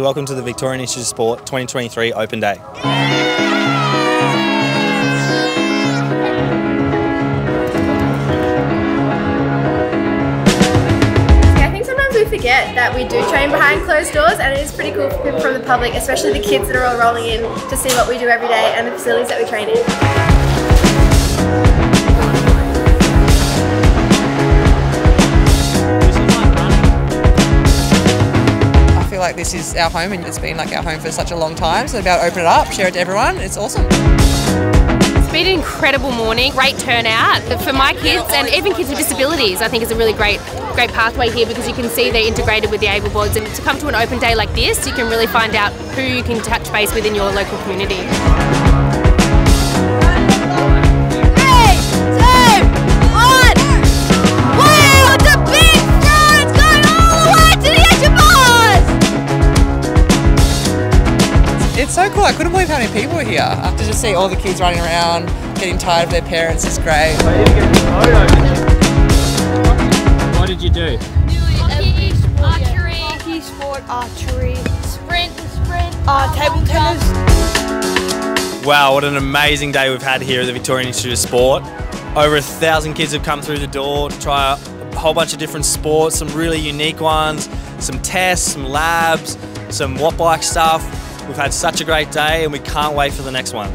Welcome to the Victorian Institute of Sport 2023 Open Day. I think sometimes we forget that we do train behind closed doors and it is pretty cool for people from the public, especially the kids that are all rolling in to see what we do every day and the facilities that we train in. Like this is our home and it's been like our home for such a long time. So to be able to open it up, share it to everyone, it's awesome. It's been an incredible morning, great turnout for my kids and even kids with disabilities. I think is a really great, great pathway here because you can see they're integrated with the able boards. And to come to an open day like this, you can really find out who you can touch base with in your local community. It's so cool. I couldn't believe how many people were here. After just see all the kids running around, getting tired of their parents, it's great. What did you do? Hockey, archery, hockey, sport, archery, sprint, sprint, uh, table tennis. Wow, what an amazing day we've had here at the Victorian Institute of Sport. Over a thousand kids have come through the door to try a whole bunch of different sports, some really unique ones, some tests, some labs, some Wattbike stuff. We've had such a great day and we can't wait for the next one.